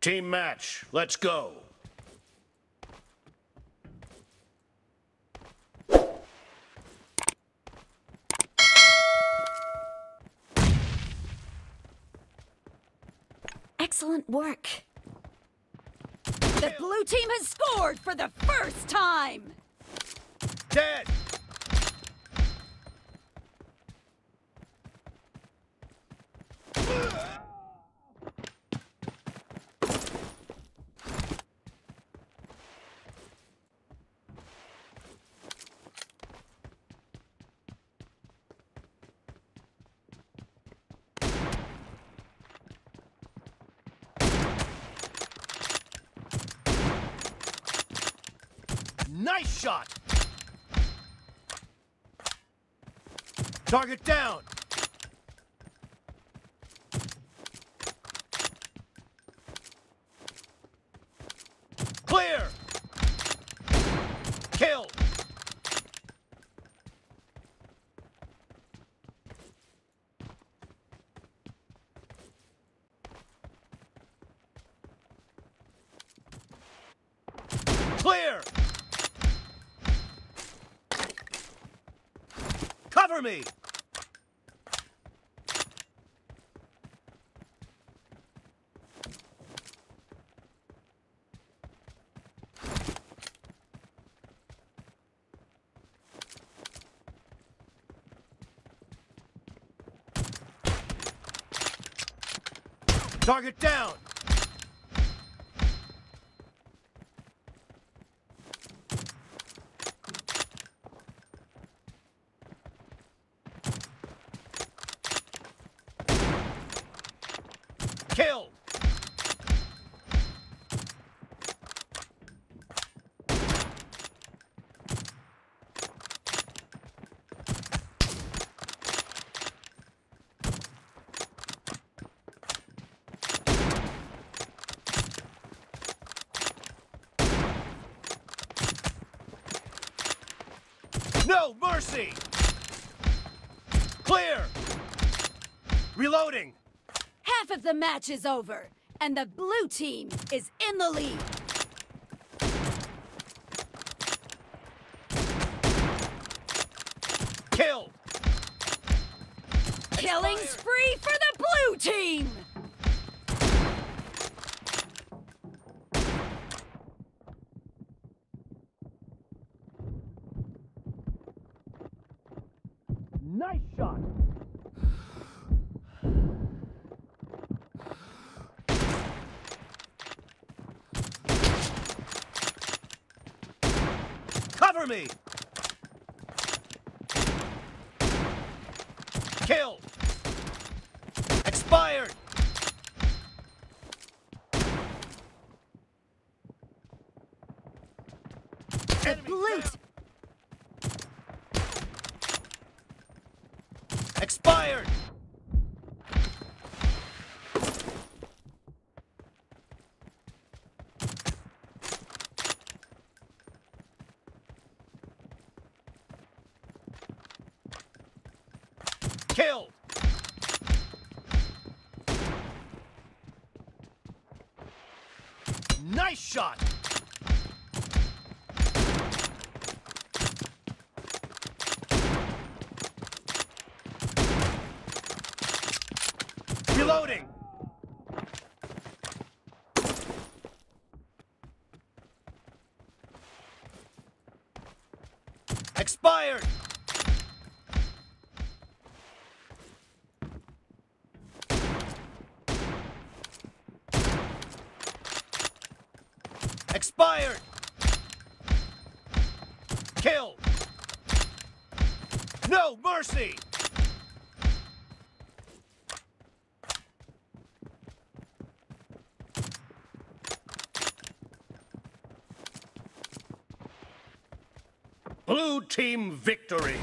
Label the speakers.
Speaker 1: Team match, let's go.
Speaker 2: Excellent work. The blue team has scored for the first time!
Speaker 1: Dead! Nice shot! Target down! Clear! Kill! Clear! Cover me! Target down! Kill! No mercy! Clear! Reloading!
Speaker 2: Half of the match is over, and the blue team is in the lead.
Speaker 1: Kill!
Speaker 2: Killing spree for the blue team!
Speaker 1: Cover me! Kill! Expired!
Speaker 2: The
Speaker 1: Enemy
Speaker 2: blue
Speaker 1: down.
Speaker 2: t-
Speaker 1: Expired! Kill! Nice shot! Reloading! Expired! Expired! Kill! No mercy! Blue team victory!